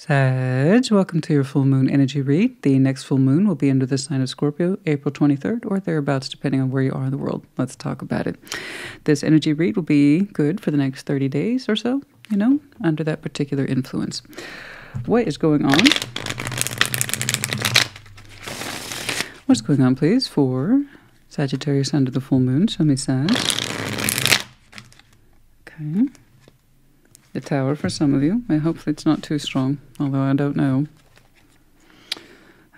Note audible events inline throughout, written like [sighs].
Sag, welcome to your full moon energy read. The next full moon will be under the sign of Scorpio, April 23rd or thereabouts, depending on where you are in the world. Let's talk about it. This energy read will be good for the next 30 days or so, you know, under that particular influence. What is going on? What's going on, please, for Sagittarius under the full moon? Show me, Sag. Okay the tower for some of you. I hope it's not too strong, although I don't know.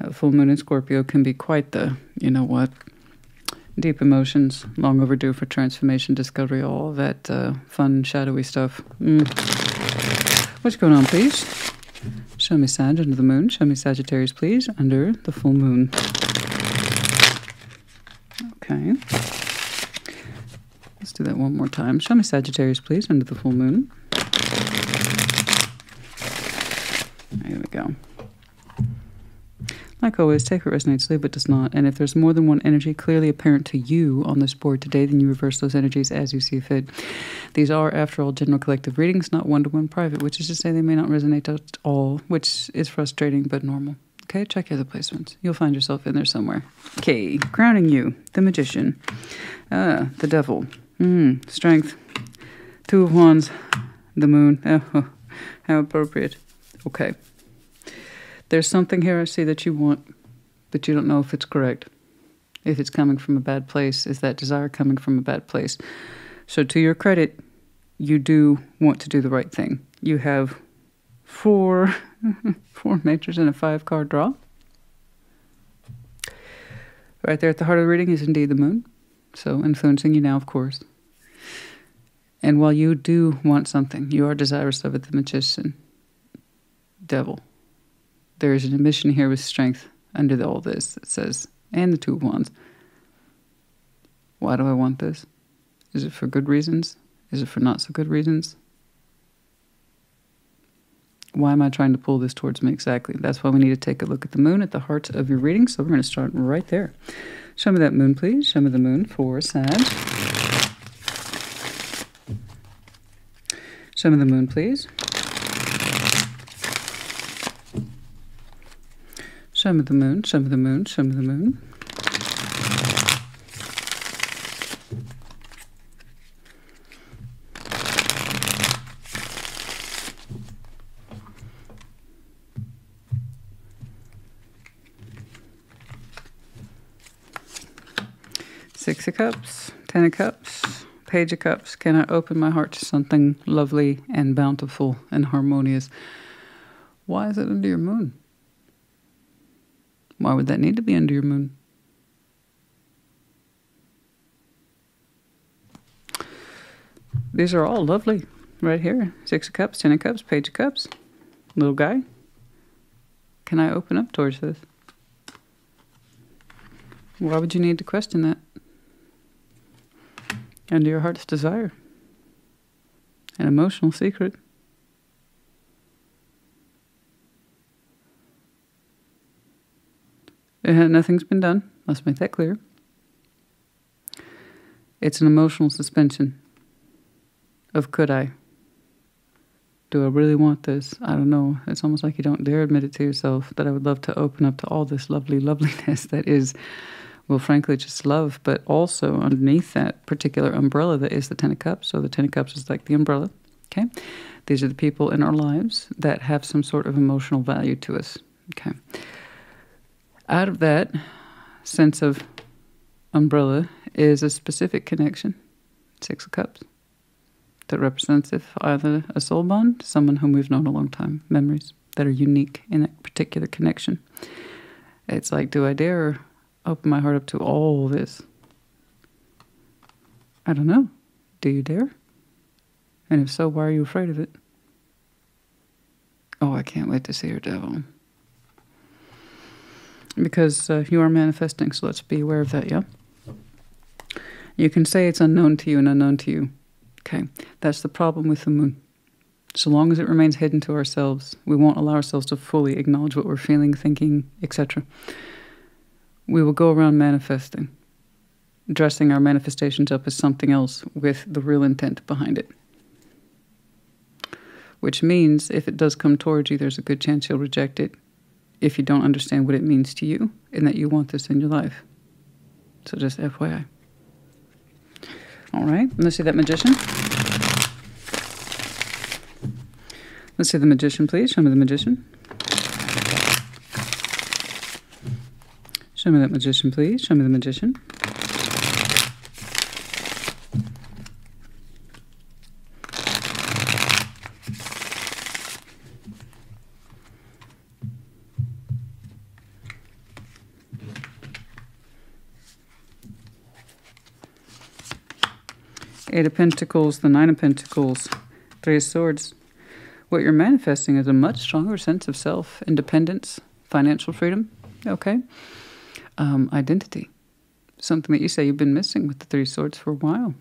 A full moon in Scorpio can be quite the, you know what, deep emotions, long overdue for transformation, discovery, all that uh, fun, shadowy stuff. Mm. What's going on, please? Show me Sag under the moon. Show me Sagittarius, please, under the full moon. Okay. Let's do that one more time. Show me Sagittarius, please, under the full moon. There we go. Like always, take what resonates, leave what does not. And if there's more than one energy clearly apparent to you on this board today, then you reverse those energies as you see fit. These are, after all, general collective readings, not one to one private, which is to say they may not resonate at all, which is frustrating but normal. Okay, check your other placements. You'll find yourself in there somewhere. Okay, crowning you, the magician, uh, the devil, mm, strength, two of wands, the moon. [laughs] Oh, how appropriate. Okay. There's something here I see that you want, but you don't know if it's correct. If it's coming from a bad place, is that desire coming from a bad place? So, to your credit, you do want to do the right thing. You have four, [laughs] four majors and a five card draw. Right there at the heart of the reading is indeed the moon. So, influencing you now, of course. And while you do want something, you are desirous of it, the magician devil. There is an admission here with strength under all this that says, and the two of wands. Why do I want this? Is it for good reasons? Is it for not so good reasons? Why am I trying to pull this towards me exactly? That's why we need to take a look at the moon at the heart of your reading. So we're going to start right there. Show me that moon, please. Show me the moon for Sag. Show of the moon, please. Some of the moon, some of the moon, some of the moon. Six of Cups, Ten of Cups, Page of Cups. Can I open my heart to something lovely and bountiful and harmonious? Why is it under your moon? Why would that need to be under your moon? These are all lovely right here. Six of Cups, Ten of Cups, Page of Cups. Little guy. Can I open up towards this? Why would you need to question that? Under your heart's desire. An emotional secret. Uh, nothing's been done. Let's make that clear. It's an emotional suspension of could I? Do I really want this? I don't know. It's almost like you don't dare admit it to yourself that I would love to open up to all this lovely [laughs] loveliness that is, well, frankly, just love, but also underneath that particular umbrella that is the Ten of Cups. So the Ten of Cups is like the umbrella. Okay. These are the people in our lives that have some sort of emotional value to us. Okay. Out of that sense of umbrella is a specific connection, Six of Cups, that represents if either a soul bond, someone whom we've known a long time, memories that are unique in that particular connection. It's like, do I dare open my heart up to all this? I don't know. Do you dare? And if so, why are you afraid of it? Oh, I can't wait to see your devil because uh, you are manifesting, so let's be aware of that, yeah? You can say it's unknown to you and unknown to you. Okay, that's the problem with the moon. So long as it remains hidden to ourselves, we won't allow ourselves to fully acknowledge what we're feeling, thinking, etc. We will go around manifesting, dressing our manifestations up as something else with the real intent behind it. which means if it does come towards you, there's a good chance you'll reject it if you don't understand what it means to you and that you want this in your life. So just FYI. All right, let's see that magician. Let's see the magician, please. Show me the magician. Show me that magician, please. Show me the magician. Eight of Pentacles, the Nine of Pentacles, Three of Swords. What you're manifesting is a much stronger sense of self, independence, financial freedom, okay? Um, identity. Something that you say you've been missing with the Three Swords for a while.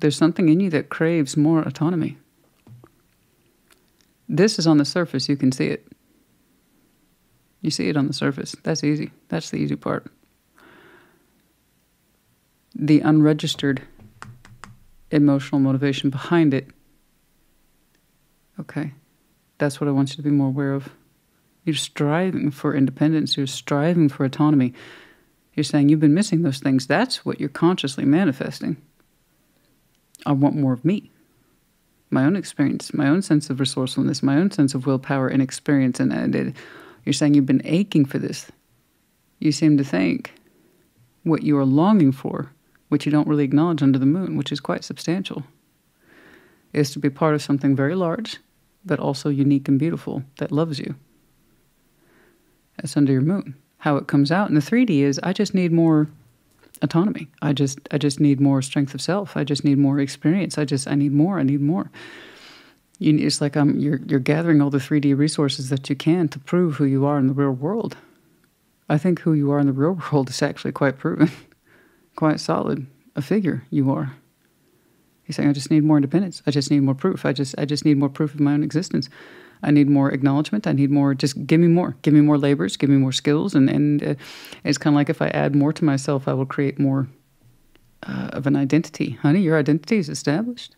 There's something in you that craves more autonomy. This is on the surface, you can see it. You see it on the surface. That's easy. That's the easy part the unregistered emotional motivation behind it. Okay. That's what I want you to be more aware of. You're striving for independence, you're striving for autonomy. You're saying you've been missing those things. That's what you're consciously manifesting. I want more of me. My own experience, my own sense of resourcefulness, my own sense of willpower and experience. And, you're saying you've been aching for this. You seem to think what you are longing for which you don't really acknowledge under the moon, which is quite substantial, is to be part of something very large, but also unique and beautiful that loves you. That's under your moon. How it comes out in the 3D is I just need more autonomy. I just I just need more strength of self. I just need more experience. I just I need more. I need more. You, it's like I'm you're you're gathering all the 3D resources that you can to prove who you are in the real world. I think who you are in the real [laughs] world is actually quite proven quite solid a figure you are. He's saying, I just need more independence. I just need more proof. I just I just need more proof of my own existence. I need more acknowledgement. I need more. Just give me more. Give me more labors. Give me more skills. And and uh, it's kind of like if I add more to myself, I will create more uh, of an identity. Honey, your identity is established.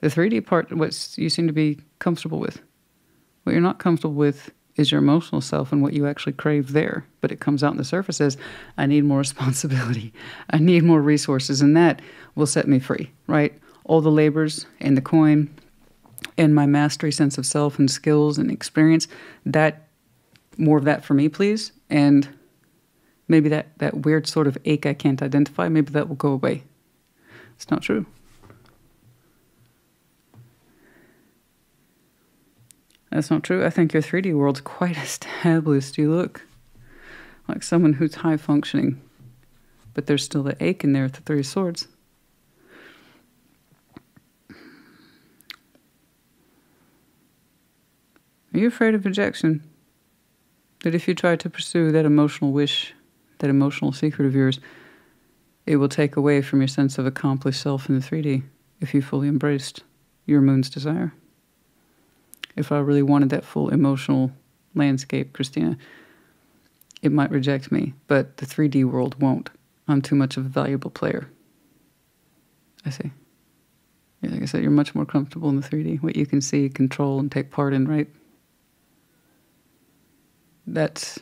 The 3D part, what you seem to be comfortable with. What you're not comfortable with is your emotional self and what you actually crave there. But it comes out in the surface as, I need more [laughs] responsibility. I need more resources. And that will set me free, right? All the labors and the coin and my mastery sense of self and skills and experience, that more of that for me, please. And maybe that, that weird sort of ache I can't identify, maybe that will go away. It's not true. That's not true. I think your 3D world's quite [laughs] established. You look like someone who's high functioning, but there's still the ache in there with the Three Swords. Are you afraid of rejection? That if you try to pursue that emotional wish, that emotional secret of yours, it will take away from your sense of accomplished self in the 3D if you fully embraced your moon's desire? if I really wanted that full emotional landscape, Christina, it might reject me, but the 3D world won't. I'm too much of a valuable player. I see. Yeah, like I said, you're much more comfortable in the 3D, what you can see, control, and take part in, right? That's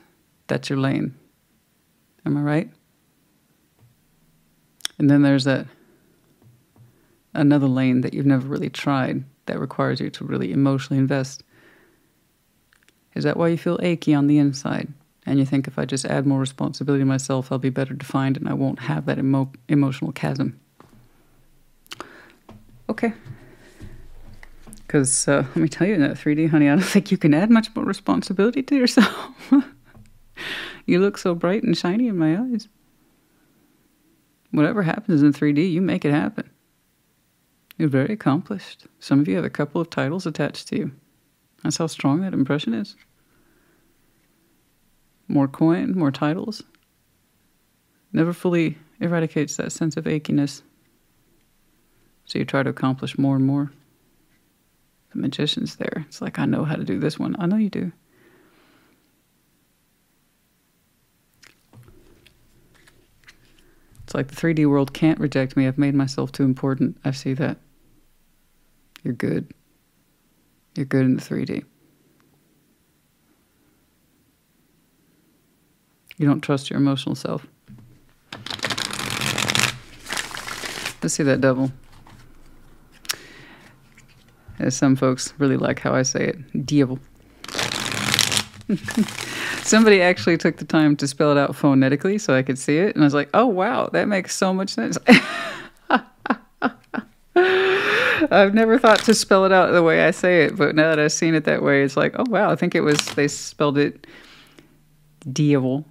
that's your lane. Am I right? And then there's that another lane that you've never really tried that requires you to really emotionally invest. Is that why you feel achy on the inside? And you think if I just add more responsibility to myself, I'll be better defined and I won't have that emo- emotional chasm. Okay. Because uh, [laughs] let me tell you, in that 3D, honey, I don't think you can add much more responsibility to yourself. [laughs] you look so bright and shiny in my eyes. Whatever happens in 3D, you make it happen. You're very accomplished. Some of you have a couple of titles attached to you. That's how strong that impression is. More coin, more titles. Never fully eradicates that sense of achiness. So you try to accomplish more and more. The magician's there. It's like, I know how to do this one. I know you do. It's like the 3D world can't reject me. I've made myself too important. I see that. You're good. You're good in the 3D. You don't trust your emotional self. Let's see that devil. As some folks really like how I say it, devil. [laughs] Somebody actually took the time to spell it out phonetically so I could see it, and I was like, "Oh wow, that makes so much sense." [laughs] I've never thought to spell it out the way I say it, but now that I've seen it that way, it's like, "Oh wow, I think it was they spelled it devil."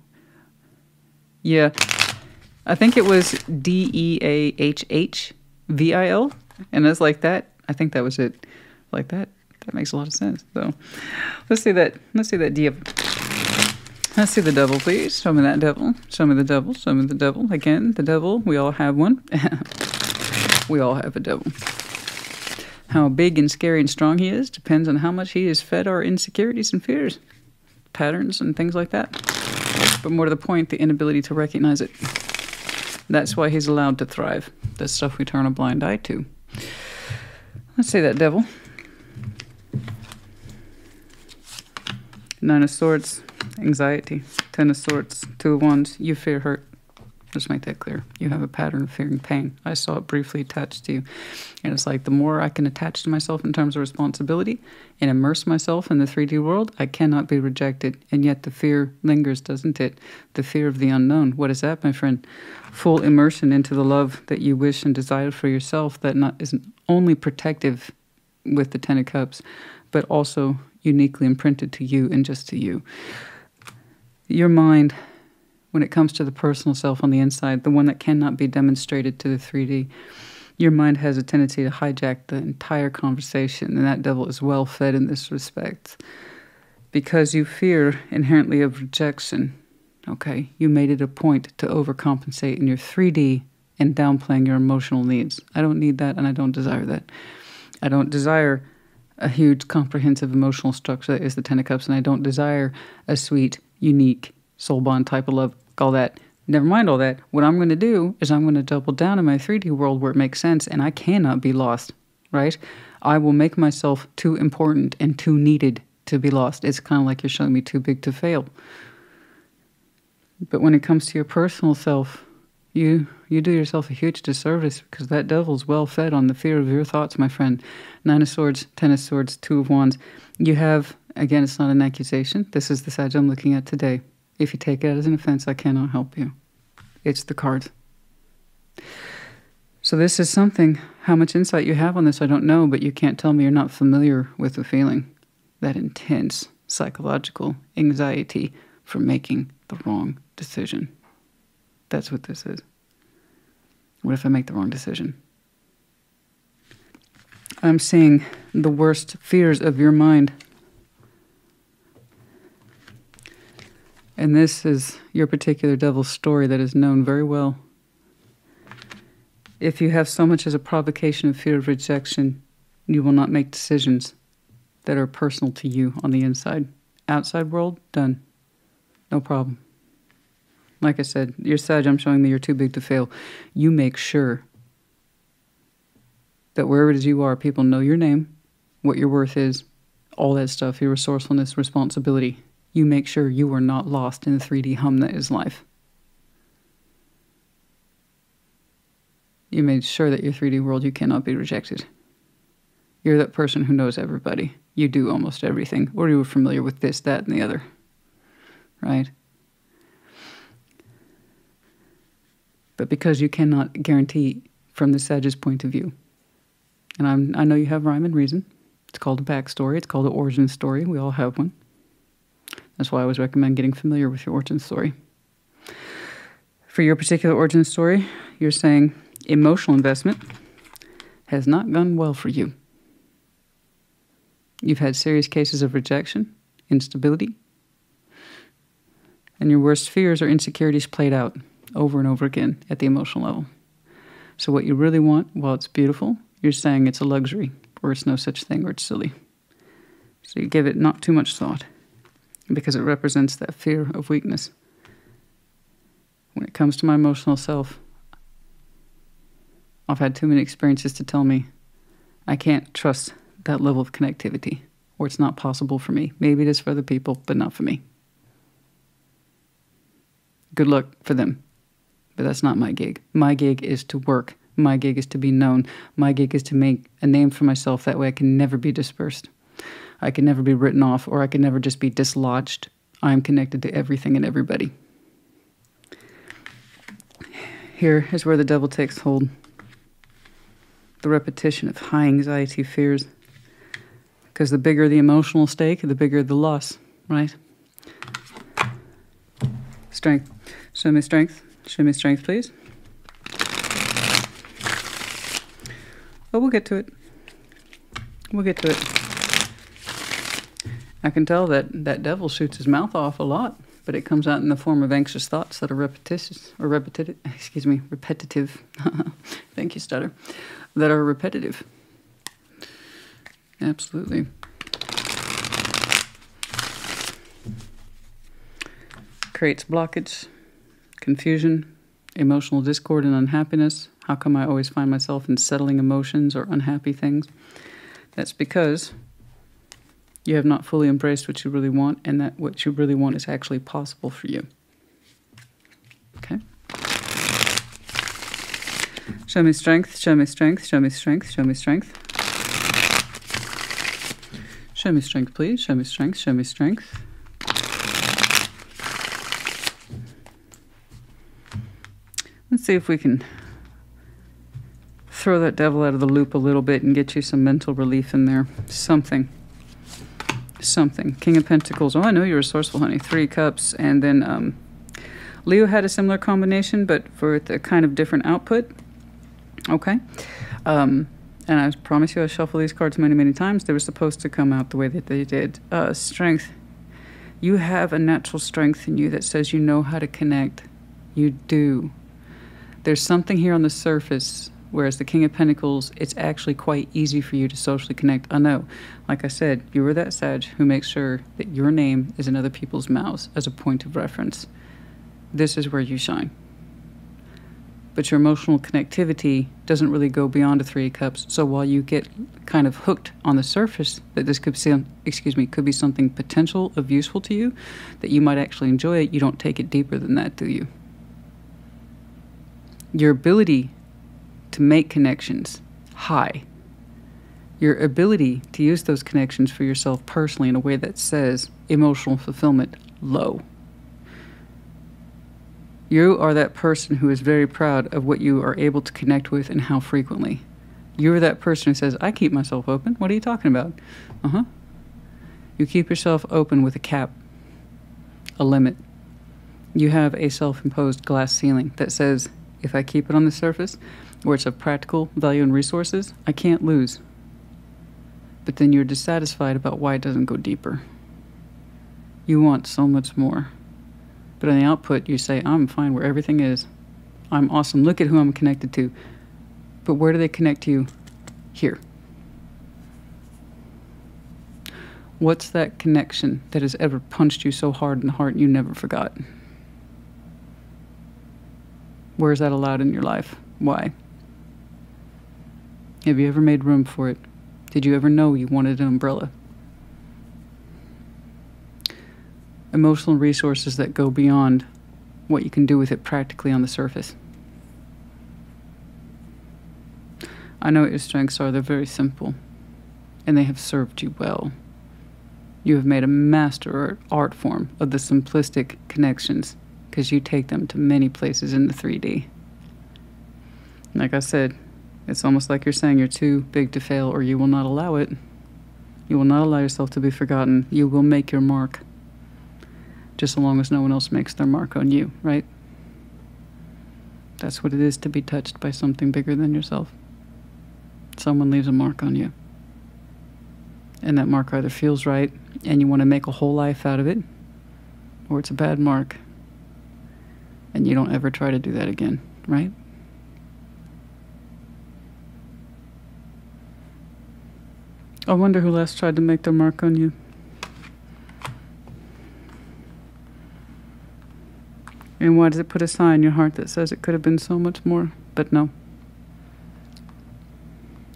Yeah, I think it was D E A H H V I L, and it's like that. I think that was it, like that. That makes a lot of sense. So, let's see that. Let's see that devil. Let's see the devil, please. Show me that devil. Show me the devil. Show me the devil. Again, the devil. We all have one. [laughs] we all have a devil. How big and scary and strong he is depends on how much he has fed our insecurities and fears, patterns, and things like that. But more to the point, the inability to recognize it. That's why he's allowed to thrive. That's stuff we turn a blind eye to. Let's see that devil. Nine of Swords, anxiety. Ten of Swords, Two of Wands. You fear hurt. Just make that clear. You have a pattern of fearing pain. I saw it briefly attached to you. And it's like the more I can attach to myself in terms of responsibility and immerse myself in the 3D world, I cannot be rejected. And yet the fear lingers, doesn't it? The fear of the unknown. What is that, my friend? Full immersion into the love that you wish and desire for yourself that not isn't only protective with the Ten of Cups, but also uniquely imprinted to you and just to you. Your mind when it comes to the personal self on the inside, the one that cannot be demonstrated to the 3D. Your mind has a tendency to hijack the entire conversation, and that devil is well fed in this respect. Because you fear inherently of rejection, okay, you made it a point to overcompensate in your 3D and downplaying your emotional needs. I don't need that, and I don't desire that. I don't desire a huge, comprehensive emotional structure that is the Ten of Cups, and I don't desire a sweet, unique, soul bond type of love all that. Never mind all that. What I'm going to do is I'm going to double down in my 3D world where it makes sense and I cannot be lost, right? I will make myself too important and too needed to be lost. It's kind of like you're showing me too big to fail. But when it comes to your personal self, you you do yourself a huge disservice because that devil's well fed on the fear of your thoughts, my friend. Nine of Swords, Ten of Swords, Two of Wands. You have again, it's not an accusation. This is the side I'm looking at today. If you take it as an offense, I cannot help you. It's the card. So, this is something, how much insight you have on this, I don't know, but you can't tell me you're not familiar with the feeling that intense psychological anxiety for making the wrong decision. That's what this is. What if I make the wrong decision? I'm seeing the worst fears of your mind And this is your particular devil's story that is known very well. If you have so much as a provocation of fear of rejection, you will not make decisions that are personal to you on the inside. Outside world, done. No problem. Like I said, your Sag, I'm showing me you're too big to fail. You make sure that wherever it is you are, people know your name, what your worth is, all that stuff, your resourcefulness, responsibility you make sure you are not lost in the 3D hum that is life. You made sure that your 3D world, you cannot be rejected. You're that person who knows everybody. You do almost everything, or you are familiar with this, that, and the other. Right? But because you cannot guarantee from the Sage's point of view, and I'm, I know you have rhyme and reason. It's called a backstory, it's called an origin story. We all have one. That's why I always recommend getting familiar with your origin story. For your particular origin story, you're saying emotional investment has not gone well for you. You've had serious cases of rejection, instability, and your worst fears or insecurities played out over and over again at the emotional level. So, what you really want, while it's beautiful, you're saying it's a luxury, or it's no such thing, or it's silly. So, you give it not too much thought because it represents that fear of weakness. When it comes to my emotional self, I've had too many experiences to tell me I can't trust that level of connectivity, or it's not possible for me. Maybe it is for other people, but not for me. Good luck for them. But that's not my gig. My gig is to work. My gig is to be known. My gig is to make a name for myself. That way I can never be dispersed. I can never be written off, or I can never just be dislodged. I'm connected to everything and everybody. Here is where the devil takes hold the repetition of high anxiety fears. Because the bigger the emotional stake, the bigger the loss, right? Strength. Show me strength. Show me strength, please. Oh, we'll get to it. We'll get to it. I can tell that that devil shoots his mouth off a lot, but it comes out in the form of anxious thoughts that are repetitious or repetitive. [laughs] Excuse me, repetitive. [laughs] Thank you, stutter. That are repetitive. Absolutely. Creates blockage, confusion, emotional discord, and unhappiness. How come I always find myself in settling emotions or unhappy things? That's because you have not fully embraced what you really want, and that what you really want is actually possible for you. Okay? Show me strength, show me strength, show me strength, show me strength. Show me strength, please. Show me strength, show me strength. Let's see if we can throw that devil out of the loop a little bit and get you some mental relief in there. Something something. King of Pentacles. Oh, I know you're resourceful, honey. Three cups. And then um, Leo had a similar combination, but for the kind of different output. Okay. Um, and I promise you, I shuffle these cards many, many times. They were supposed to come out the way that they did. Uh, strength. You have a natural strength in you that says you know how to connect. You do. There's something here on the surface Whereas the King of Pentacles, it's actually quite easy for you to socially connect. I know, like I said, you are that sage who makes sure that your name is in other people's mouths as a point of reference. This is where you shine. But your emotional connectivity doesn't really go beyond a three of cups. So while you get kind of hooked on the surface that this could be, excuse me, could be something potential of useful to you, that you might actually enjoy it, you don't take it deeper than that, do you? Your ability to make connections high. Your ability to use those connections for yourself personally in a way that says emotional fulfillment low. You are that person who is very proud of what you are able to connect with and how frequently. You're that person who says, I keep myself open. What are you talking about? Uh huh. You keep yourself open with a cap, a limit. You have a self imposed glass ceiling that says, if I keep it on the surface, where it's of practical value and resources, I can't lose. But then you're dissatisfied about why it doesn't go deeper. You want so much more. But on the output, you say, I'm fine where everything is. I'm awesome. Look at who I'm connected to. But where do they connect to you? Here. What's that connection that has ever punched you so hard in the heart you never forgot? Where is that allowed in your life? Why? Have you ever made room for it? Did you ever know you wanted an umbrella? Emotional resources that go beyond what you can do with it practically on the surface. I know what your strengths are, they're very simple, and they have served you well. You have made a master art form of the simplistic connections because you take them to many places in the 3D. Like I said, it's almost like you're saying you're too big to fail or you will not allow it. You will not allow yourself to be forgotten. You will make your mark. Just so long as no one else makes their mark on you, right? That's what it is to be touched by something bigger than yourself. Someone leaves a mark on you. And that mark either feels right and you want to make a whole life out of it, or it's a bad mark and you don't ever try to do that again, right? I wonder who last tried to make their mark on you. And why does it put a sign in your heart that says it could have been so much more? But no.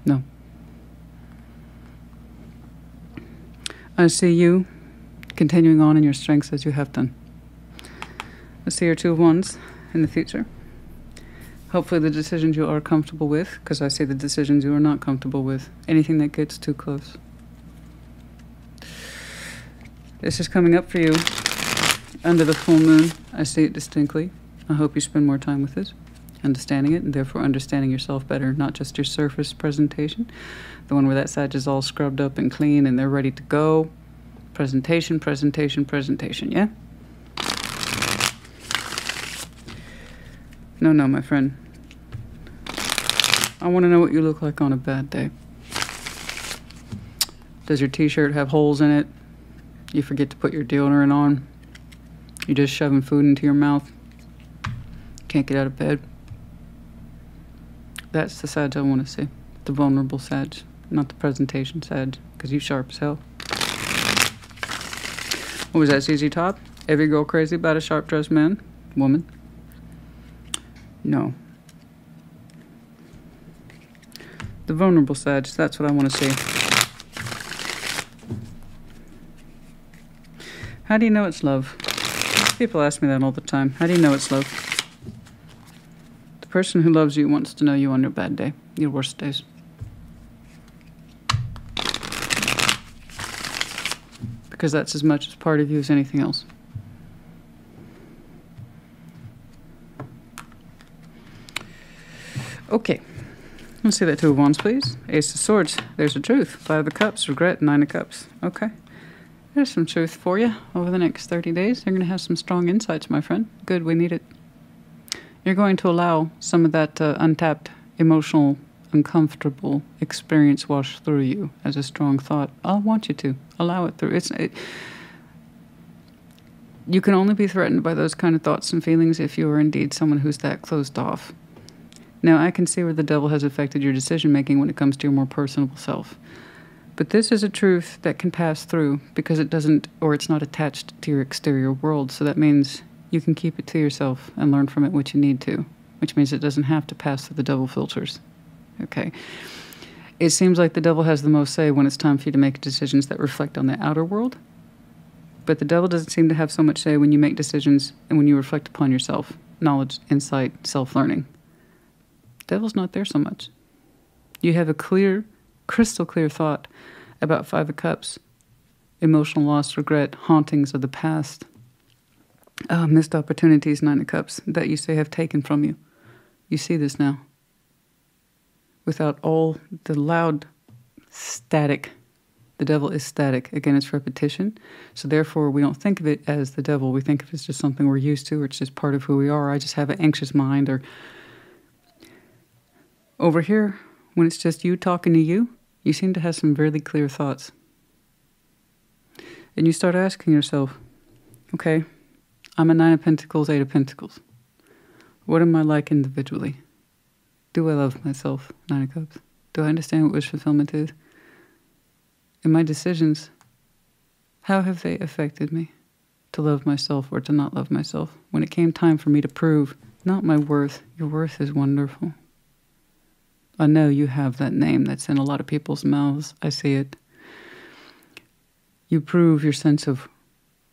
No. I see you continuing on in your strengths as you have done. Your two of wands in the future. Hopefully, the decisions you are comfortable with, because I see the decisions you are not comfortable with. Anything that gets too close. This is coming up for you under the full moon. I see it distinctly. I hope you spend more time with it, understanding it, and therefore understanding yourself better, not just your surface presentation, the one where that side is all scrubbed up and clean and they're ready to go. Presentation, presentation, presentation, yeah? No, no, my friend. I want to know what you look like on a bad day. Does your t shirt have holes in it? You forget to put your deodorant on? You're just shoving food into your mouth? Can't get out of bed? That's the side I want to see. The vulnerable side, not the presentation side, because you sharp as hell. What was that, ZZ Top? Every girl crazy about a sharp dressed man? Woman? No. The vulnerable side, that's what I want to see. How do you know it's love? People ask me that all the time. How do you know it's love? The person who loves you wants to know you on your bad day, your worst days. because that's as much as part of you as anything else. Okay. Let's see that two of wands, please. Ace of swords. There's the truth. Five of cups. Regret. Nine of cups. Okay. There's some truth for you over the next 30 days. You're going to have some strong insights, my friend. Good. We need it. You're going to allow some of that uh, untapped emotional uncomfortable experience wash through you as a strong thought, I'll want you to allow it through. It's it, you can only be threatened by those kind of thoughts and feelings if you are indeed someone who's that closed off. Now, I can see where the devil has affected your decision making when it comes to your more personable self. But this is a truth that can pass through because it doesn't, or it's not attached to your exterior world. So that means you can keep it to yourself and learn from it what you need to, which means it doesn't have to pass through the devil filters. Okay. It seems like the devil has the most say when it's time for you to make decisions that reflect on the outer world. But the devil doesn't seem to have so much say when you make decisions and when you reflect upon yourself knowledge, insight, self learning. Devil's not there so much. You have a clear, crystal clear thought about Five of Cups, emotional loss, regret, hauntings of the past, uh, missed opportunities, Nine of Cups, that you say have taken from you. You see this now without all the loud static. The devil is static. Again, it's repetition. So therefore, we don't think of it as the devil. We think of it as just something we're used to, or it's just part of who we are. I just have an anxious mind. Or over here, when it's just you talking to you, you seem to have some really clear thoughts. And you start asking yourself, okay, I'm a Nine of Pentacles, Eight of Pentacles. What am I like individually? Do I love myself? Nine of Cups. Do I understand what wish fulfillment is? In my decisions, how have they affected me to love myself or to not love myself? When it came time for me to prove not my worth, your worth is wonderful. I know you have that name that's in a lot of people's mouths. I see it. You prove your sense of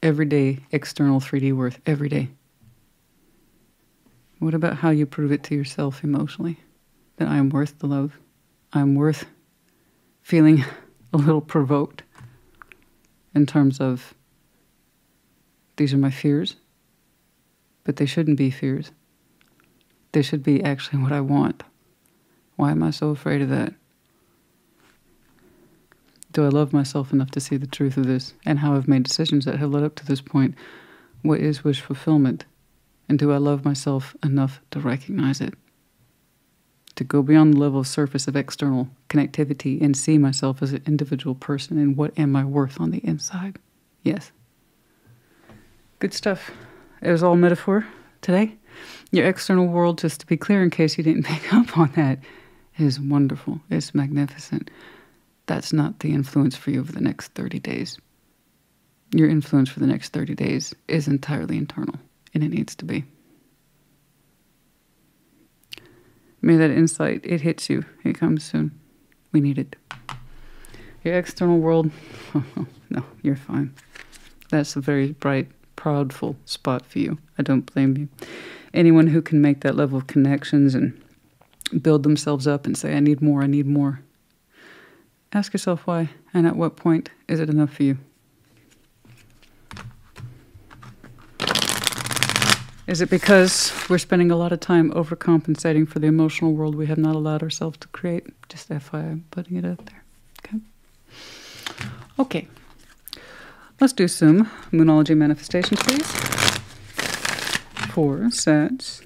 everyday external 3D worth every day. What about how you prove it to yourself emotionally? that I am worth the love. I'm worth feeling [laughs] a little provoked in terms of these are my fears, but they shouldn't be fears. They should be actually what I want. Why am I so afraid of that? Do I love myself enough to see the truth of this and how I've made decisions that have led up to this point? What is wish fulfillment? And do I love myself enough to recognize it? to go beyond the level of surface of external connectivity and see myself as an individual person and what am I worth on the inside. Yes. Good stuff. It was all metaphor today. Your external world, just to be clear, in case you didn't [laughs] pick up on that, is wonderful. It's magnificent. That's not the influence for you over the next 30 days. Your influence for the next 30 days is entirely internal, and it needs to be. May that insight, it hits you. It comes soon. We need it. Your external world, [laughs] no, you're fine. That's a very bright, proudful spot for you. I don't blame you. Anyone who can make that level of connections and build themselves up and say, I need more, I need more. Ask yourself why, and at what point is it enough for you? Is it because we're spending a lot of time overcompensating for the emotional world we have not allowed ourselves to create? Just FYI, I'm putting it out there. Okay. Okay. Let's do some Moonology manifestations, please. Four sets.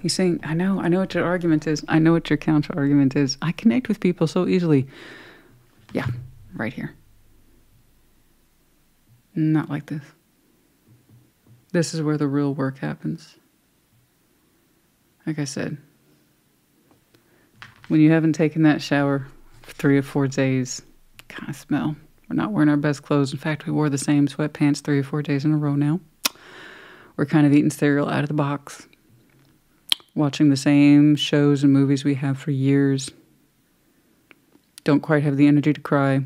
He's saying, I know, I know what your argument is. I know what your counter argument is. I connect with people so easily. Yeah, right here. Not like this. This is where the real work happens. Like I said, when you haven't taken that shower for three or four days, kind of smell. We're not wearing our best clothes. In fact, we wore the same sweatpants three or four days in a row now. We're kind of eating cereal out of the box, watching the same shows and movies we have for years. Don't quite have the energy to cry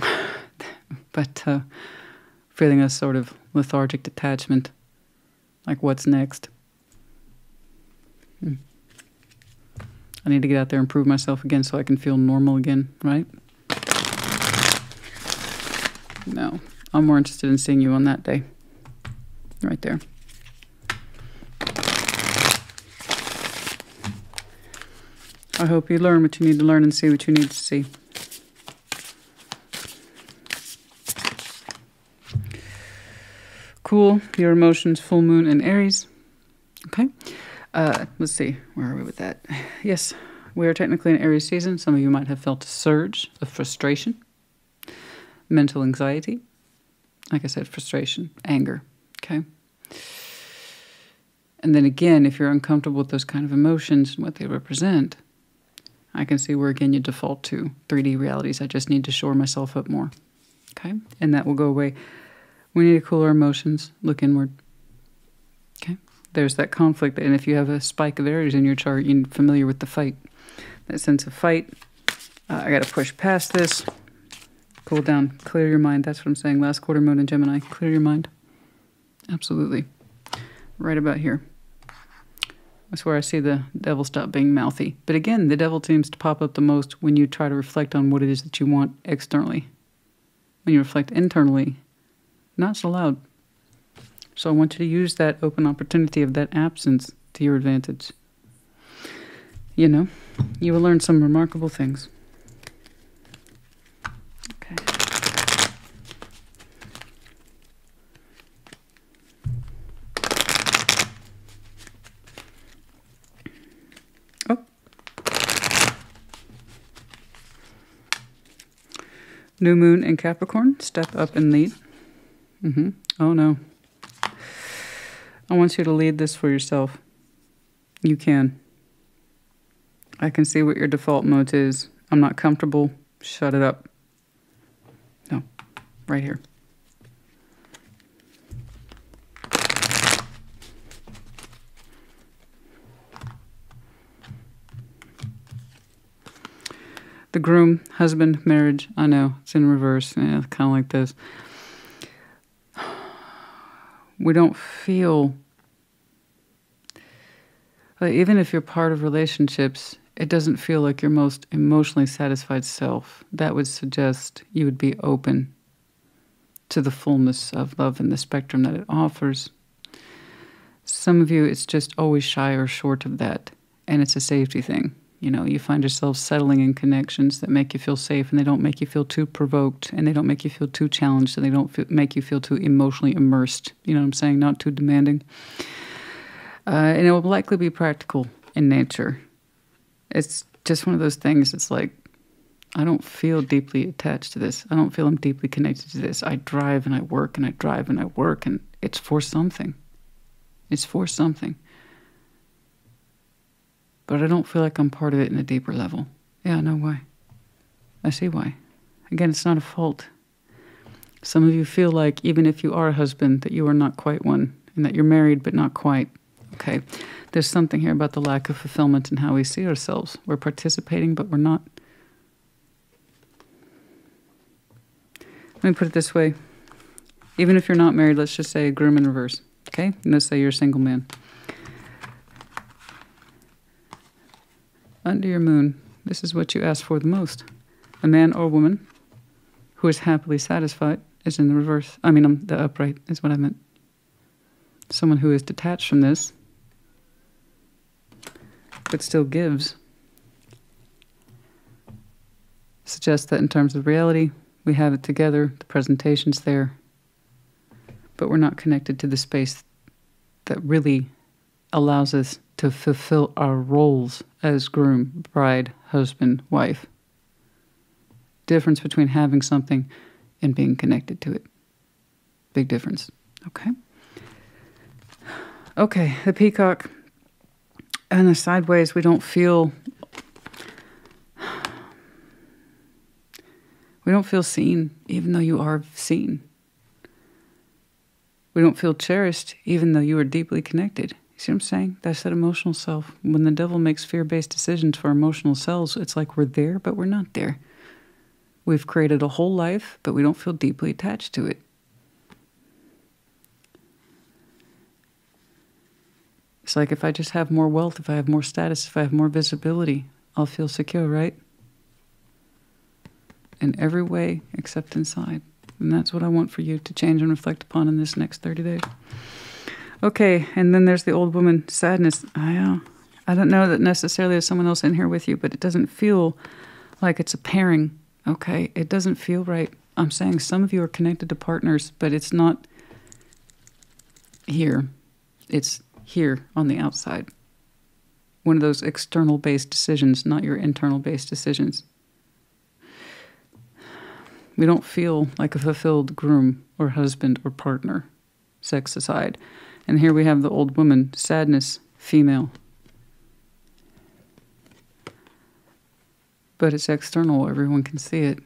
[laughs] but uh, feeling a sort of lethargic detachment. Like, what's next? Hmm. I need to get out there and prove myself again so I can feel normal again, right? No, I'm more interested in seeing you on that day. Right there. I hope you learn what you need to learn and see what you need to see. Cool. Your emotions, full moon and Aries. Okay. Uh, let's see. Where are we with that? Yes, we are technically in Aries season. Some of you might have felt a surge of frustration, mental anxiety. Like I said, frustration, anger. Okay. And then again, if you're uncomfortable with those kind of emotions and what they represent, I can see where again you default to 3D realities. I just need to shore myself up more. Okay. And that will go away we need to cool our emotions, look inward. Okay? There's that conflict. And if you have a spike of Aries in your chart, you're familiar with the fight. That sense of fight. Uh, I got to push past this. Cool down. Clear your mind. That's what I'm saying. Last quarter moon in Gemini. Clear your mind. Absolutely. Right about here. That's where I see the devil stop being mouthy. But again, the devil seems to pop up the most when you try to reflect on what it is that you want externally. When you reflect internally, not so loud. So I want you to use that open opportunity of that absence to your advantage. You know, you will learn some remarkable things. Okay. Oh. New moon in Capricorn, step up and lead. Mm-hmm. Oh no. I want you to lead this for yourself. You can. I can see what your default mode is. I'm not comfortable. Shut it up. No, right here. The groom, husband, marriage. I know, it's in reverse. Yeah, kind of like this [sighs] we don't feel like even if you're part of relationships it doesn't feel like your most emotionally satisfied self that would suggest you would be open to the fullness of love and the spectrum that it offers some of you it's just always shy or short of that and it's a safety thing you know, you find yourself settling in connections that make you feel safe and they don't make you feel too provoked and they don't make you feel too challenged and they don't feel, make you feel too emotionally immersed. You know what I'm saying? Not too demanding. Uh, and it will likely be practical in nature. It's just one of those things. It's like, I don't feel deeply attached to this. I don't feel I'm deeply connected to this. I drive and I work and I drive and I work and it's for something. It's for something but I don't feel like I'm part of it in a deeper level. Yeah, I know why. I see why. Again, it's not a fault. Some of you feel like even if you are a husband, that you are not quite one, and that you're married but not quite. Okay. There's something here about the lack of fulfillment and how we see ourselves. We're participating, but we're not. Let me put it this way. Even if you're not married, let's just say groom in reverse. Okay? And let's say you're a single man. Under your moon, this is what you ask for the most. A man or woman who is happily satisfied is in the reverse. I mean, um, the upright is what I meant. Someone who is detached from this, but still gives, suggests that in terms of reality, we have it together, the presentation's there, but we're not connected to the space that really allows us to fulfill our roles as groom, bride, husband, wife. Difference between having something and being connected to it. Big difference. Okay. Okay, the peacock and the sideways, we don't feel we don't feel seen even though you are seen. We don't feel cherished even though you are deeply connected. See what I'm saying? That's that emotional self. When the devil makes fear based decisions for emotional selves, it's like we're there, but we're not there. We've created a whole life, but we don't feel deeply attached to it. It's like if I just have more wealth, if I have more status, if I have more visibility, I'll feel secure, right? In every way except inside. And that's what I want for you to change and reflect upon in this next 30 days. Okay, and then there's the old woman sadness. I, uh, I don't know that necessarily there's someone else in here with you, but it doesn't feel like it's a pairing. Okay, it doesn't feel right. I'm saying some of you are connected to partners, but it's not here. It's here on the outside. One of those external based decisions, not your internal based decisions. We don't feel like a fulfilled groom or husband or partner, sex aside. And here we have the old woman, sadness, female. But it's external, everyone can see it.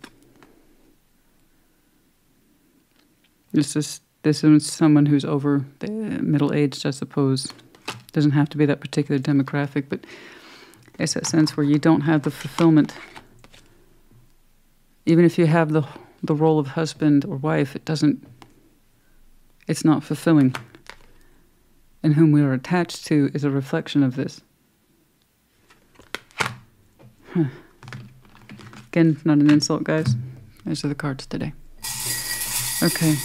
This is this is someone who's over the middle aged, I suppose. Doesn't have to be that particular demographic, but it's that sense where you don't have the fulfillment. Even if you have the the role of husband or wife, it doesn't it's not fulfilling and whom we are attached to is a reflection of this. Huh. Again, not an insult, guys. Those are the cards today. Okay.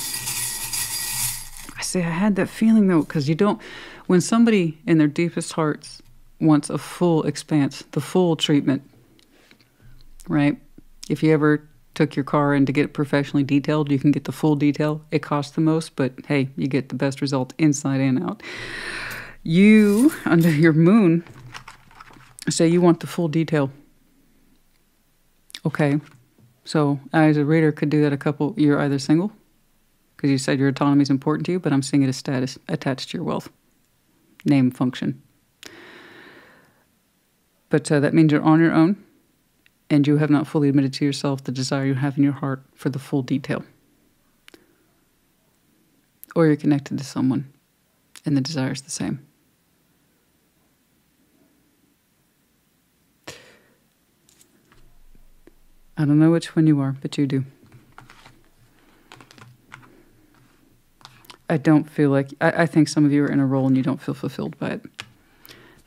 I see, I had that feeling though, because you don't, when somebody in their deepest hearts wants a full expanse, the full treatment, right? If you ever took your car in to get it professionally detailed, you can get the full detail. It costs the most, but hey, you get the best result inside and out. You, under your moon, say you want the full detail. Okay, so I, as a reader, could do that a couple. You're either single, because you said your autonomy is important to you, but I'm seeing it as status attached to your wealth, name, function. But uh, that means you're on your own and you have not fully admitted to yourself the desire you have in your heart for the full detail. Or you're connected to someone and the desire is the same. I don't know which one you are, but you do. I don't feel like, I, I think some of you are in a role and you don't feel fulfilled by it.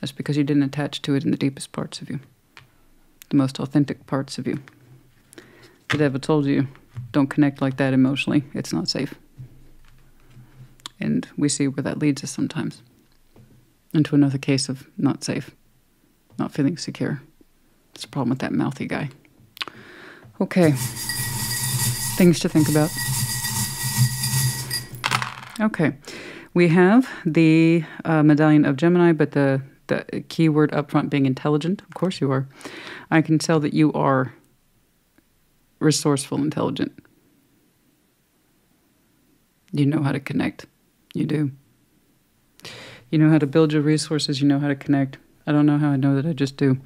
That's because you didn't attach to it in the deepest parts of you the most authentic parts of you. The devil told you, don't connect like that emotionally. It's not safe. And we see where that leads us sometimes into another case of not safe, not feeling secure. It's a problem with that mouthy guy. Okay. Things to think about. Okay. We have the uh, medallion of Gemini, but the, the key word up front being intelligent. Of course you are. I can tell that you are resourceful, intelligent. You know how to connect. You do. You know how to build your resources. You know how to connect. I don't know how I know that I just do.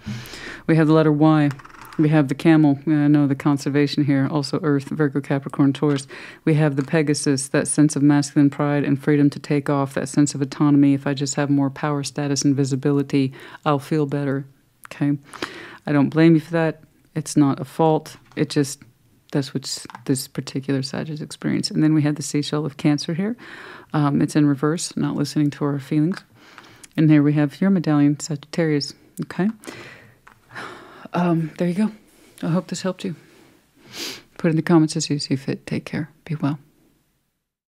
We have the letter Y. We have the camel. I know the conservation here. Also, Earth, Virgo, Capricorn, Taurus. We have the Pegasus, that sense of masculine pride and freedom to take off, that sense of autonomy. If I just have more power, status, and visibility, I'll feel better. Okay. I don't blame you for that. It's not a fault. It just, that's what this particular Sagittarius experience. And then we have the seashell of Cancer here. Um, it's in reverse, not listening to our feelings. And here we have your medallion, Sagittarius. Okay. Um, there you go. I hope this helped you. Put in the comments as you see fit. Take care. Be well.